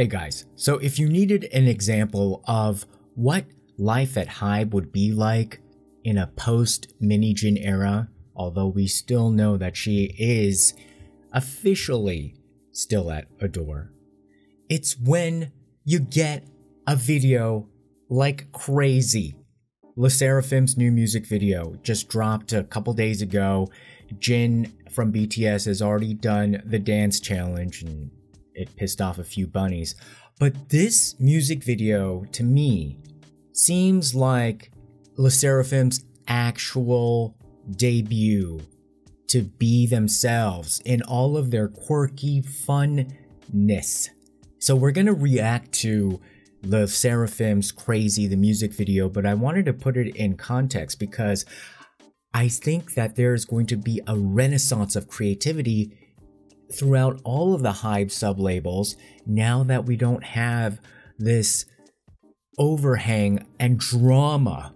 Hey guys, so if you needed an example of what life at Hybe would be like in a post Min Hee-jin era, although we still know that she is officially still at ADOR, it's when you get a video like crazy. LE SSERAFIM's new music video just dropped a couple days ago. Jin from BTS has already done the dance challenge and it pissed off a few bunnies. But this music video, to me, seems like LE SSERAFIM's actual debut to be themselves in all of their quirky funness. So we're gonna react to LE SSERAFIM's Crazy, the music video, but I wanted to put it in context because I think that there's going to be a renaissance of creativity throughout all of the Hybe sublabels now that we don't have this overhang and drama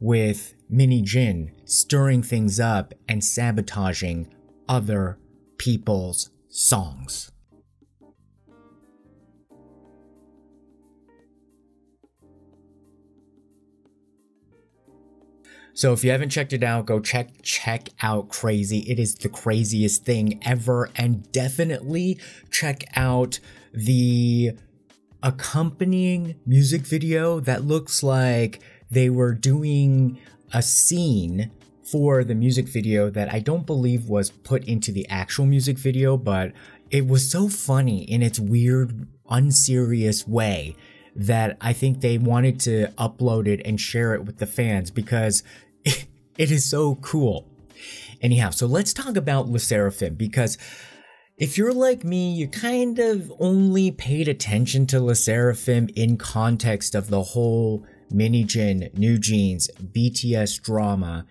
with Min Hee-jin stirring things up and sabotaging other people's songs. So if you haven't checked it out, go check check out Crazy. It is the craziest thing ever and definitely check out the accompanying music video that looks like they were doing a scene for the music video that I don't believe was put into the actual music video, but it was so funny in its weird, unserious way that I think they wanted to upload it and share it with the fans because it is so cool. Anyhow, so let's talk about LE SSERAFIM because if you're like me, you kind of only paid attention to LE SSERAFIM in context of the whole Min Hee-jin, New Jeans, BTS drama,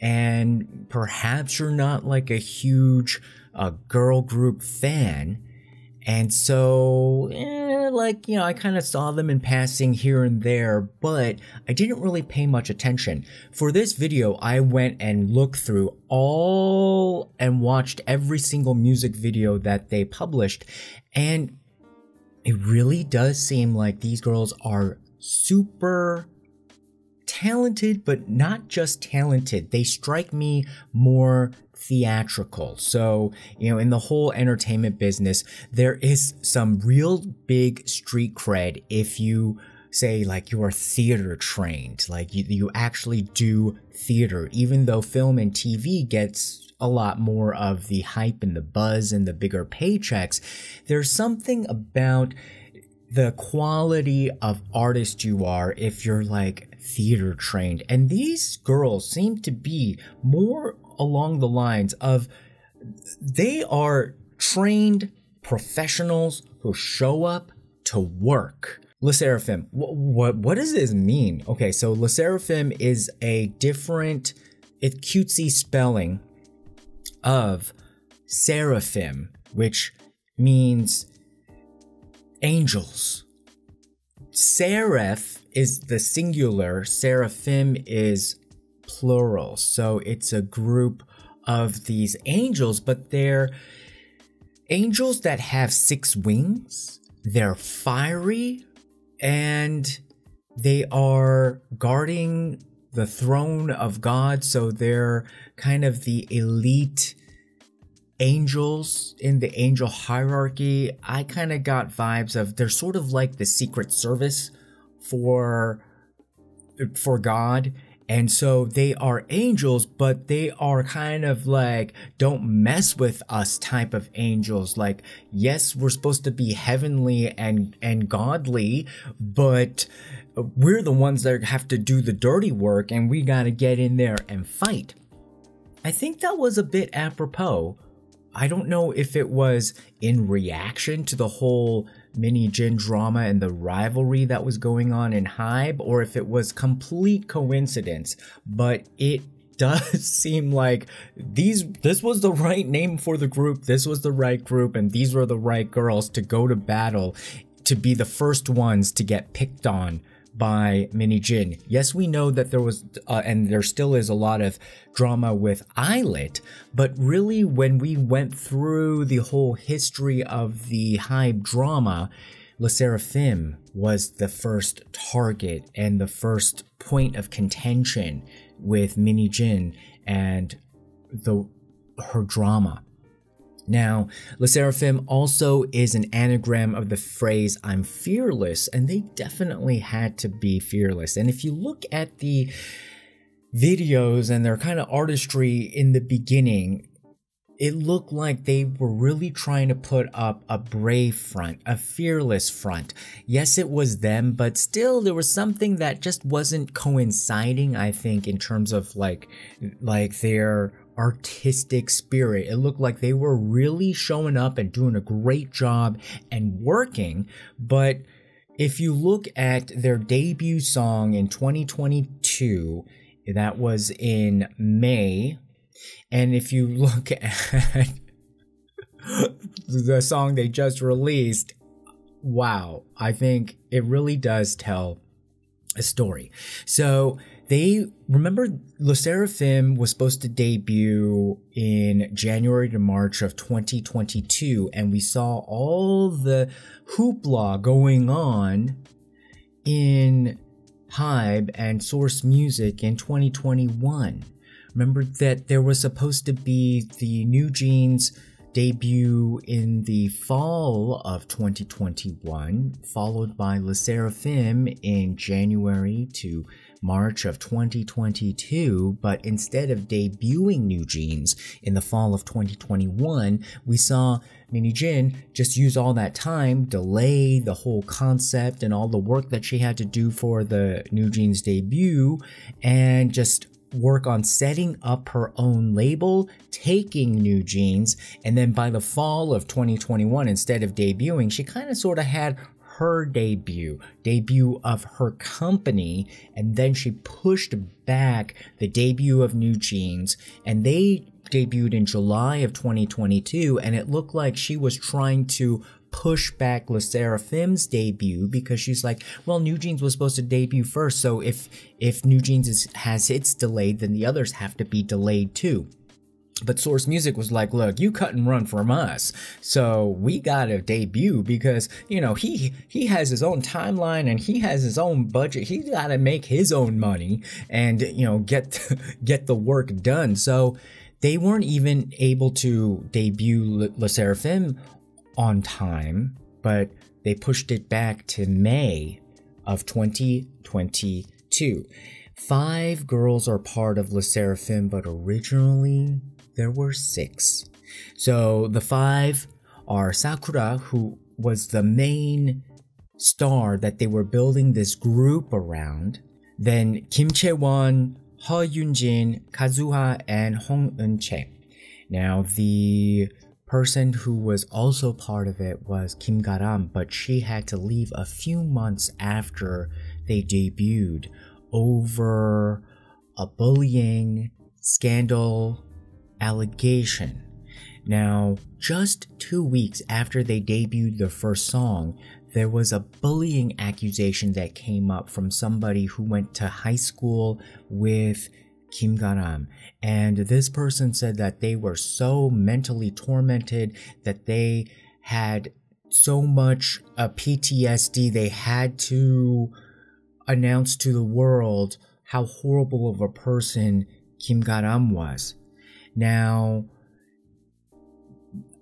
and perhaps you're not like a huge uh, girl group fan. And so, eh, like, you know, I kind of saw them in passing here and there, but I didn't really pay much attention. For this video, I went and looked through all and watched every single music video that they published. And it really does seem like these girls are super talented, but not just talented. They strike me more theatrical. So, you know, in the whole entertainment business, there is some real big street cred if you say like you are theater trained, like you, you actually do theater, even though film and TV gets a lot more of the hype and the buzz and the bigger paychecks. There's something about the quality of artist you are if you're like theater trained. And these girls seem to be more along the lines of they are trained professionals who show up to work. LE SSERAFIM, what, what, what does this mean? Okay, so LE SSERAFIM is a different, it's cutesy spelling of seraphim, which means angels. Seraph is the singular, seraphim is plural. So it's a group of these angels, but they're angels that have six wings. They're fiery and they are guarding the throne of God. So they're kind of the elite angels in the angel hierarchy. I kind of got vibes of they're sort of like the secret service for for God and so they are angels, but they are kind of like, don't mess with us type of angels. Like, yes, we're supposed to be heavenly and, and godly, but we're the ones that have to do the dirty work and we gotta get in there and fight. I think that was a bit apropos. I don't know if it was in reaction to the whole Min Hee-jin drama and the rivalry that was going on in Hybe, or if it was complete coincidence, but it does seem like these this was the right name for the group this was the right group and these were the right girls to go to battle to be the first ones to get picked on by Min Hee-jin. Yes, we know that there was, uh, and there still is a lot of drama with ILLIT, but really, when we went through the whole history of the Hybe drama, Le Sserafim was the first target and the first point of contention with Min Hee-jin and the her drama. Now, Le Sserafim also is an anagram of the phrase I'm fearless, and they definitely had to be fearless. And if you look at the videos and their kind of artistry in the beginning, it looked like they were really trying to put up a brave front, a fearless front. Yes, it was them, but still there was something that just wasn't coinciding, I think, in terms of like like their artistic spirit. It looked like they were really showing up and doing a great job and working, but if you look at their debut song in 2022, that was in May. And if you look at the song they just released, wow, I think it really does tell a story. So they remember Le Sserafim was supposed to debut in January to March of 2022, and we saw all the hoopla going on in Hybe and Source Music in 2021. Remember that there was supposed to be the New Jeans debut in the fall of 2021, followed by Le Sserafim in January to March of 2022, but instead of debuting New Jeans in the fall of 2021, we saw Min Hee-jin just use all that time, delay the whole concept and all the work that she had to do for the New Jeans debut, and just work on setting up her own label, taking New Jeans, and then by the fall of 2021, instead of debuting, she kind of sort of had her debut, debut of her company, and then she pushed back the debut of New Jeans, and they debuted in July of 2022, and it looked like she was trying to push back Le Sserafim's debut because she's like, well, New Jeans was supposed to debut first, so if if New Jeans is, has its delayed, then the others have to be delayed too. But Source Music was like, look, you cut and run from us. So we gotta debut because, you know, he he has his own timeline and he has his own budget. He gotta make his own money and, you know, get get the work done. So they weren't even able to debut Le Sserafim on time, but they pushed it back to May of 2022. Five girls are part of Le Sserafim, but originally there were six. So the five are Sakura, who was the main star that they were building this group around. Then Kim Chae-won, Ho Yoon-jin, Kazuha, and Hong Eun-chae. Now the person who was also part of it was Kim Garam, but she had to leave a few months after they debuted over a bullying scandal allegation. Now, just two weeks after they debuted their first song, there was a bullying accusation that came up from somebody who went to high school with Kim Garam. And this person said that they were so mentally tormented that they had so much uh, PTSD, they had to announce to the world how horrible of a person Kim Garam was. Now,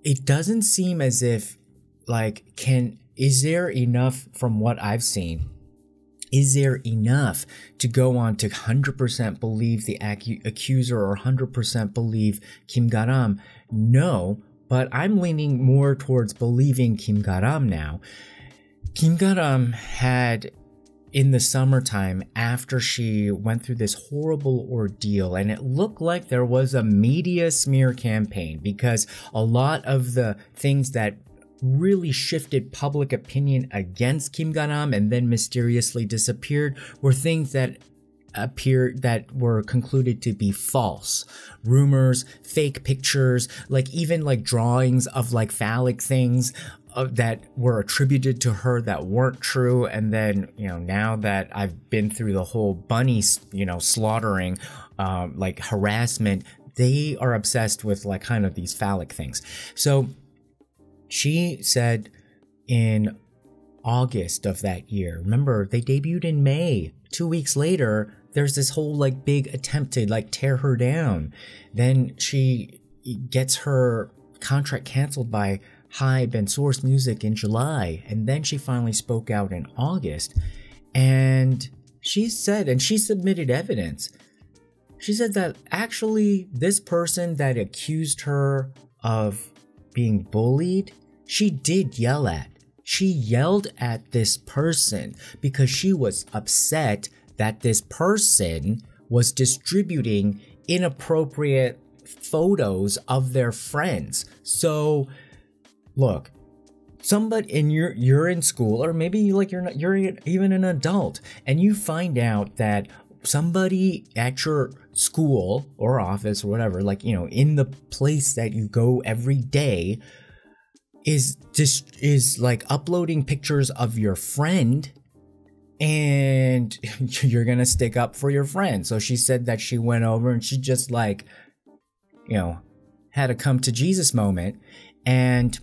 it doesn't seem as if, like, can, is there enough from what I've seen? Is there enough to go on to 100% believe the accuser or 100% believe Kim Garam? No, but I'm leaning more towards believing Kim Garam now. Kim Garam had in the summertime after she went through this horrible ordeal. And it looked like there was a media smear campaign because a lot of the things that really shifted public opinion against Kim Garam and then mysteriously disappeared were things that appeared that were concluded to be false. Rumors fake pictures like even like drawings of like phallic things uh, that were attributed to her that weren't true and then you know now that i've been through the whole bunny you know slaughtering um, like harassment they are obsessed with like kind of these phallic things so she said in August of that year. Remember, they debuted in May. Two weeks later, there's this whole like big attempt to like tear her down. Then she gets her contract canceled by Hybe and Source Music in July, and then she finally spoke out in August. And she said, and she submitted evidence. She said that actually, this person that accused her of being bullied, she did yell at. She yelled at this person because she was upset that this person was distributing inappropriate photos of their friends. So, look, somebody in your you're in school or maybe like you're not you're even an adult and you find out that somebody at your school or office or whatever like you know in the place that you go every day is just is like uploading pictures of your friend and you're gonna stick up for your friend. So she said that she went over and she just like you know had a come to jesus moment and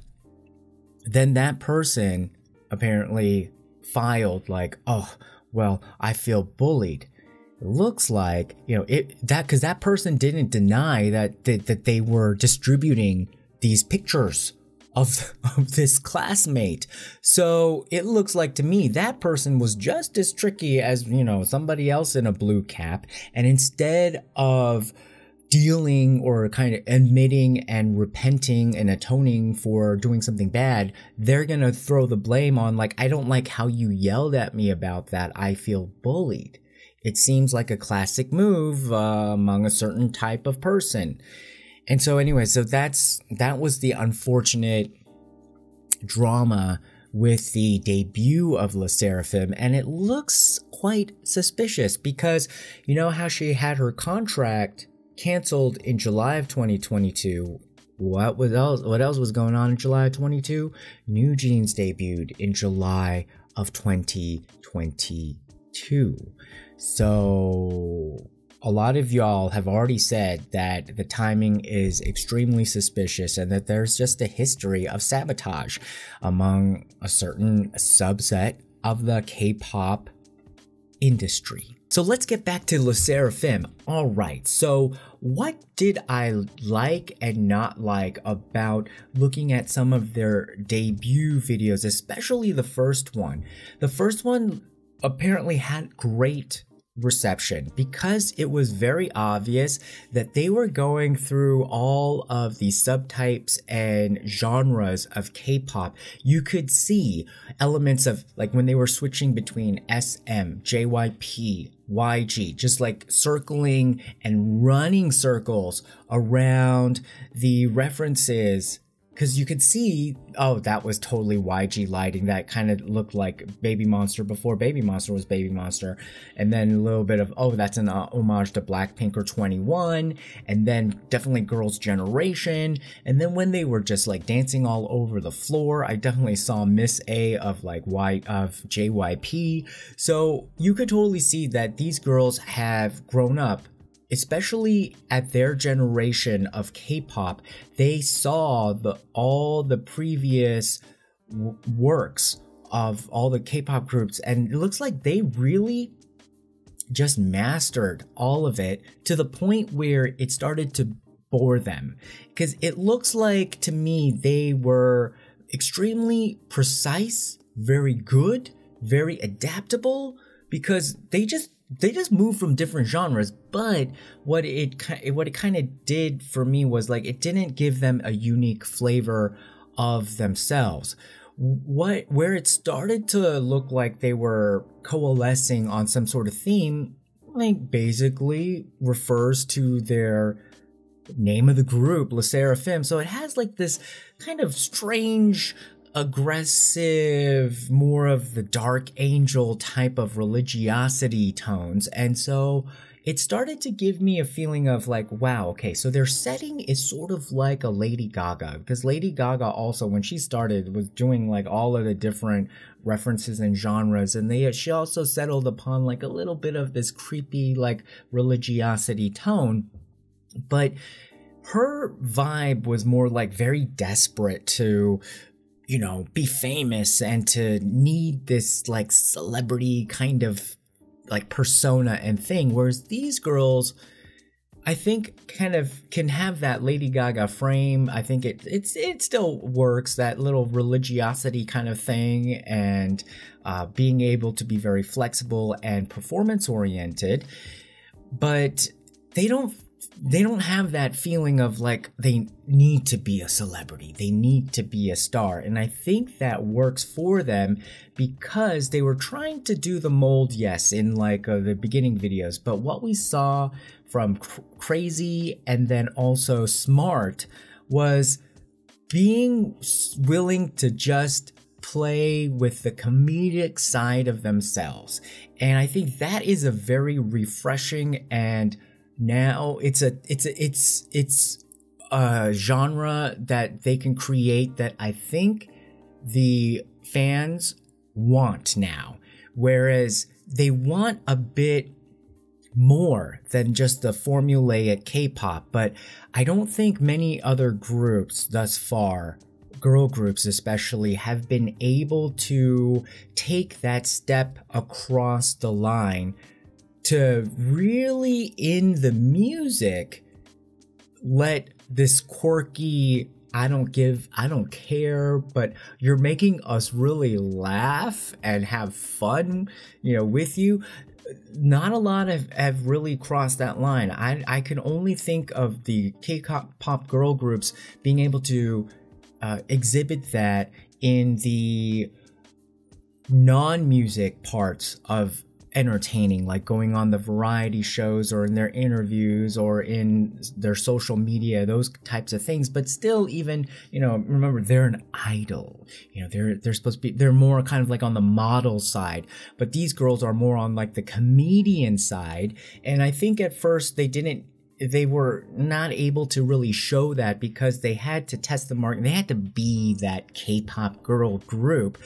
then that person apparently filed like oh well i feel bullied it looks like you know it that because that person didn't deny that, that that they were distributing these pictures of, of this classmate. So it looks like to me that person was just as tricky as, you know, somebody else in a blue cap. And instead of dealing or kind of admitting and repenting and atoning for doing something bad, they're going to throw the blame on, like, I don't like how you yelled at me about that. I feel bullied. It seems like a classic move uh, among a certain type of person. And so anyway, so that's that was the unfortunate drama with the debut of LE SSERAFIM, and it looks quite suspicious because you know how she had her contract canceled in July of 2022. What was else? What else was going on in July of 22? New Jeans debuted in July of 2022. So a lot of y'all have already said that the timing is extremely suspicious and that there's just a history of sabotage among a certain subset of the K-pop industry. So let's get back to LE SSERAFIM. All right, so what did I like and not like about looking at some of their debut videos, especially the first one? The first one apparently had great reception because it was very obvious that they were going through all of the subtypes and genres of K-pop. You could see elements of like when they were switching between SM, JYP, YG, just like circling and running circles around the references because you could see, oh, that was totally YG lighting. That kind of looked like Baby Monster before Baby Monster was Baby Monster. And then a little bit of, oh, that's an uh, homage to Blackpink or 2NE1. And then definitely Girls' Generation. And then when they were just like dancing all over the floor, I definitely saw Miss A of like Y of JYP. So you could totally see that these girls have grown up especially at their generation of K-pop, they saw the all the previous w- works of all the K-pop groups and it looks like they really just mastered all of it to the point where it started to bore them. Because it looks like to me they were extremely precise, very good, very adaptable because they just they just moved from different genres but what it what it kind of did for me was like it didn't give them a unique flavor of themselves. What where it started to look like they were coalescing on some sort of theme like basically refers to their name of the group LE SSERAFIM so it has like this kind of strange aggressive, more of the dark angel type of religiosity tones. And so it started to give me a feeling of like, wow, okay, so their setting is sort of like a Lady Gaga, because Lady Gaga also, when she started, was doing like all of the different references and genres, and they she also settled upon like a little bit of this creepy like religiosity tone, but her vibe was more like very desperate to you know, be famous and to need this like celebrity kind of like persona and thing. Whereas these girls, I think kind of can have that Lady Gaga frame. I think it it's it still works that little religiosity kind of thing and uh, being able to be very flexible and performance oriented, but they don't they don't have that feeling of like they need to be a celebrity. They need to be a star. And i think that works for them because they were trying to do the mold yes in like uh, the beginning videos. But what we saw from cr- crazy and then also smart was being willing to just play with the comedic side of themselves. And i think that is a very refreshing and now it's a it's a it's it's a genre that they can create that I think the fans want now. Whereas they want a bit more than just the formulaic K-pop, but I don't think many other groups thus far, girl groups especially, have been able to take that step across the line to really in the music let this quirky I don't give, I don't care, but you're making us really laugh and have fun, you know, with you. Not a lot have, have really crossed that line. I, I can only think of the K-pop pop girl groups being able to uh, exhibit that in the non-music parts of entertaining, like going on the variety shows or in their interviews or in their social media, those types of things. But still, even you know, remember they're an idol. You know, they're they're supposed to be they're more kind of like on the model side, but these girls are more on like the comedian side. And I think at first they didn't they were not able to really show that because they had to test the market. They had to be that K-pop girl group.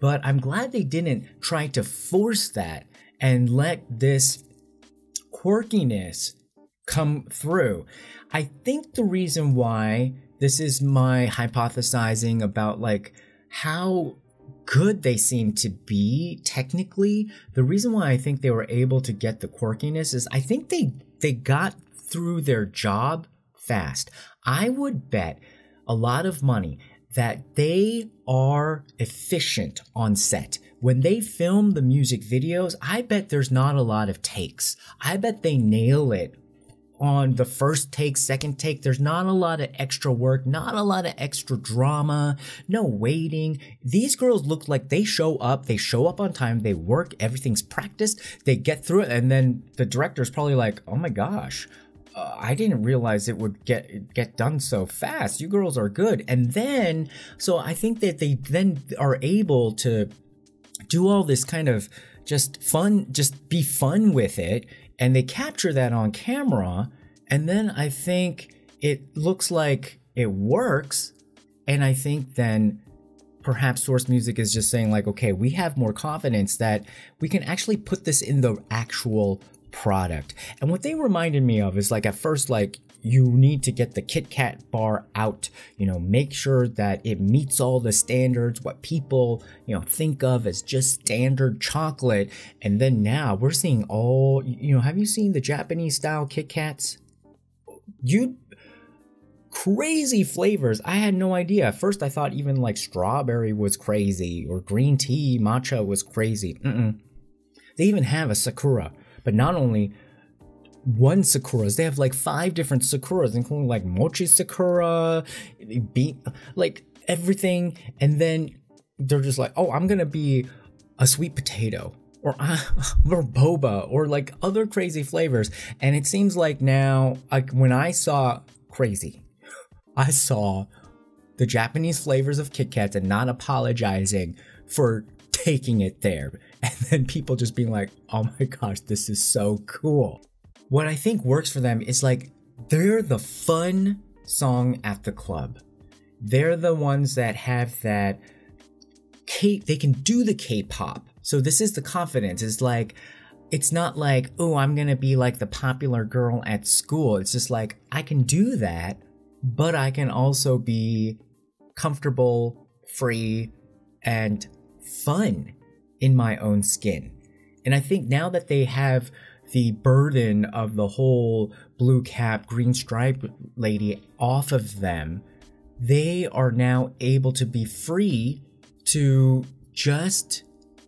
But I'm glad they didn't try to force that and let this quirkiness come through. I think the reason why this is my hypothesizing about like how good they seem to be technically the reason why i think they were able to get the quirkiness is i think they they got through their job fast i would bet a lot of money that they are efficient on set when they film the music videos, I bet there's not a lot of takes. I bet they nail it on the first take, second take. There's not a lot of extra work, not a lot of extra drama, no waiting. These girls look like they show up, they show up on time, they work, everything's practiced, they get through it, and then the director's probably like, oh my gosh. Uh, I didn't realize it would get get done so fast. You girls are good, and then so I think that they then are able to do all this kind of just fun, just be fun with it. And they capture that on camera. And then I think it looks like it works. And I think then perhaps Source Music is just saying, like, okay, we have more confidence that we can actually put this in the actual product. And what they reminded me of is like at first, like, you need to get the Kit Kat bar out, you know, make sure that it meets all the standards, what people, you know, think of as just standard chocolate. And then now we're seeing all, you know, have you seen the Japanese style Kit Kats? You crazy flavors. I had no idea. At first, I thought even like strawberry was crazy or green tea matcha was crazy. Mm-mm. They even have a sakura, but not only one sakuras. They have like five different sakuras, including like mochi sakura, beat like everything. And then they're just like, oh, I'm gonna be a sweet potato or uh, or boba or like other crazy flavors. And it seems like now, like when I saw crazy, I saw the Japanese flavors of Kit Kats and not apologizing for taking it there. And then people just being like, oh my gosh, this is so cool what I think works for them is like they're the fun song at the club. They're the ones that have that K they can do the K-pop. So this is the confidence. It's like it's not like, "Oh, I'm to be like the popular girl at school." It's just like I can do that, but I can also be comfortable, free, and fun in my own skin. And I think now that they have the burden of the whole blue cap, green stripe lady off of them, they are now able to be free to just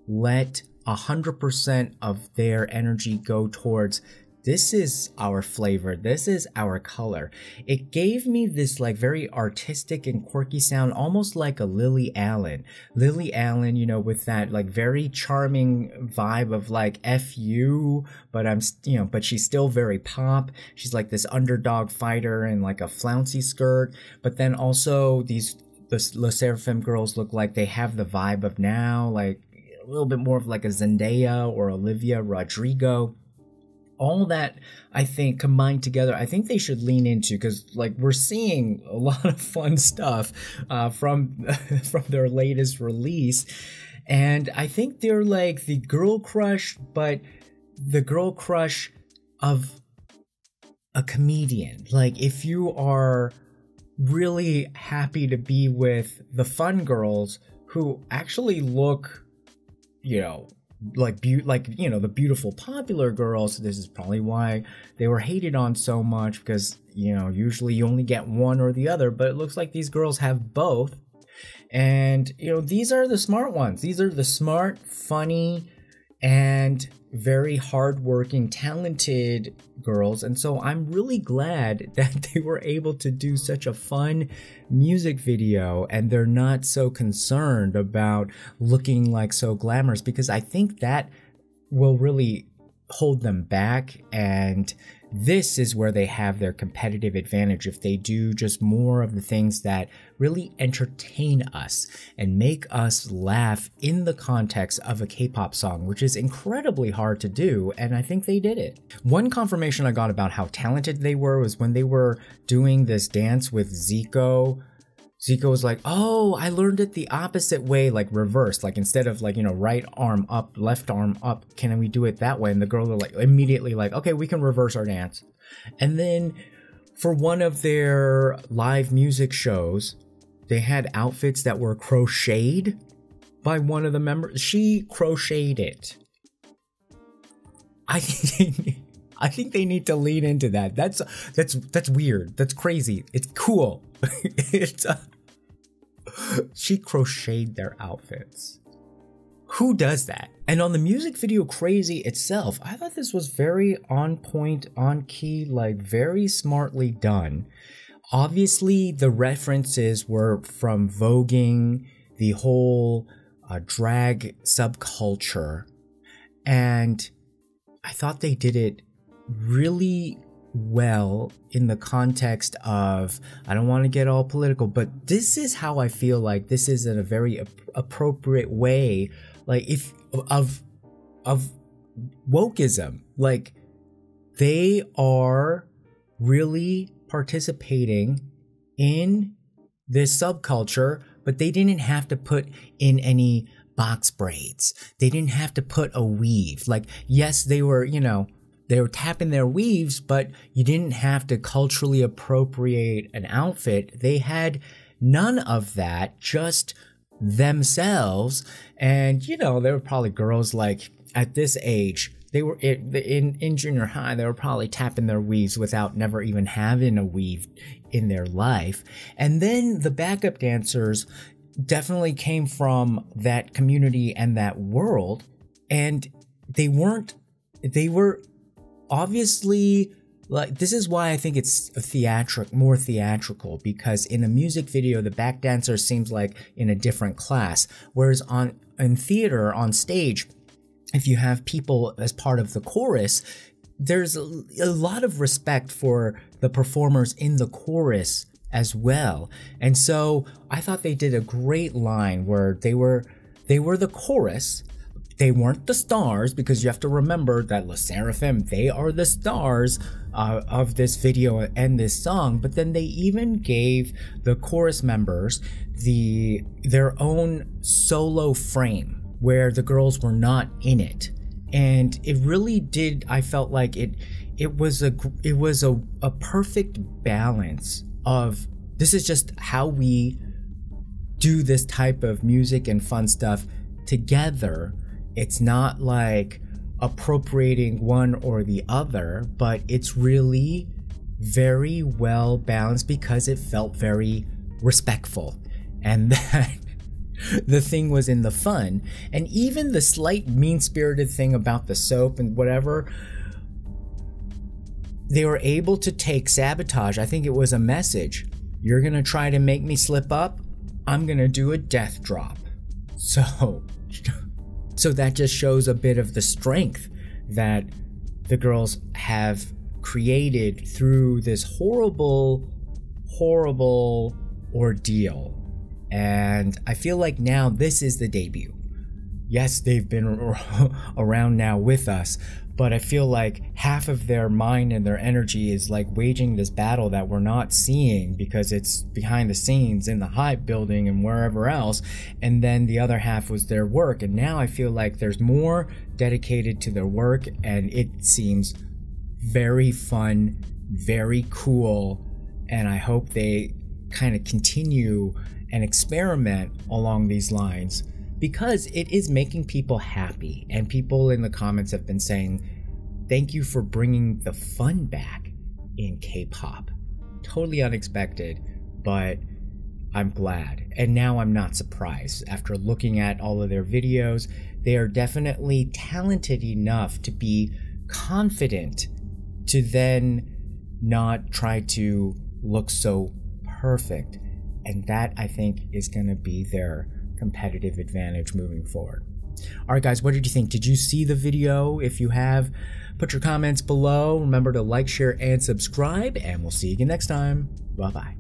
let 100% of their energy go towards this is our flavor. This is our color. It gave me this like very artistic and quirky sound almost like a lily allen. Lily allen you know with that like very charming vibe of like fu but i'm you know but she's still very pop. She's like this underdog fighter in like a flouncy skirt. But then also these the Le Sserafim girls look like they have the vibe of now like a little bit more of like a Zendaya or Olivia Rodrigo all that I think combined together, I think they should lean into because like we're seeing a lot of fun stuff uh, from from their latest release, and I think they're like the girl crush, but the girl crush of a comedian. Like if you are really happy to be with the fun girls who actually look, you know, like be- like you know the beautiful popular girls this is probably why they were hated on so much because you know usually you only get one or the other but it looks like these girls have both. And you know these are the smart ones. These are the smart funny and very hardworking, talented girls. And so I'm really glad that they were able to do such a fun music video and they're not so concerned about looking like so glamorous because I think that will really hold them back and this is where they have their competitive advantage if they do just more of the things that really entertain us and make us laugh in the context of a K-pop song, which is incredibly hard to do, and I think they did it. One confirmation I got about how talented they were was when they were doing this dance with Zico Zico was like, "Oh, I learned it the opposite way, like reverse. Like instead of like you know right arm up, left arm up, can we do it that way?" And the girl were like immediately like, "Okay, we can reverse our dance." And then for one of their live music shows, they had outfits that were crocheted by one of the members. She crocheted it. I I think they need to lean into that. That's that's that's weird. That's crazy. It's cool. it's uh, she crocheted their outfits. Who does that? And on the music video Crazy itself, I thought this was very on point, on key, like very smartly done. Obviously, the references were from voguing, the whole uh, drag subculture, and I thought they did it really well in the context of I don't want to get all political, but this is how I feel like this is in a very ap- appropriate way, like if of of wokeism, like they are really participating in this subculture, but they didn't have to put in any box braids. They didn't have to put a weave. Like, yes, they were, you know, they were tapping their weaves, but you didn't have to culturally appropriate an outfit. They had none of that, just themselves. And, you know, there were probably girls like at this age, they were in, in junior high, they were probably tapping their weaves without never even having a weave in their life. And then the backup dancers definitely came from that community and that world. And they weren't, they were obviously like this is why I think it's theatric more theatrical because in a music video the back dancer seems like in a different class. Whereas on in theater on stage if you have people as part of the chorus there's a, a lot of respect for the performers in the chorus as well. And so I thought they did a great line where they were they were the chorus they weren't the stars because you have to remember that Le Sserafim, they are the stars uh, of this video and this song. But then they even gave the chorus members the their own solo frame where the girls were not in it, and it really did. I felt like it. It was a it was a, a perfect balance of this is just how we do this type of music and fun stuff together. It's not like appropriating one or the other, but it's really very well balanced because it felt very respectful. And that the thing was in the fun. And even the slight mean spirited thing about the soap and whatever, they were able to take sabotage. I think it was a message. You're going to try to make me slip up? I'm going to do a death drop. So, so that just shows a bit of the strength that the girls have created through this horrible, horrible ordeal. And I feel like now this is the debut. Yes, they've been around now with us, but I feel like half of their mind and their energy is like waging this battle that we're not seeing because it's behind the scenes in the Hybe building and wherever else. And then the other half was their work. And now I feel like there's more dedicated to their work and it seems very fun, very cool. And I hope they kind of continue and experiment along these lines because it is making people happy. And people in the comments have been saying, thank you for bringing the fun back in K pop. Totally unexpected, but I'm glad. And now I'm not surprised. After looking at all of their videos, they are definitely talented enough to be confident to then not try to look so perfect. And that I think is going to be their competitive advantage moving forward. All right, guys, what did you think? Did you see the video? If you have, put your comments below. Remember to like, share, and subscribe, and we'll see you again next time. Bye bye.